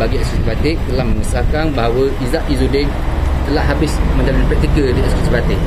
bagi eksekutif batik telah mengesahkan bahawa Izzat Izzuddin telah habis menjalani praktikal di eksekutif batik.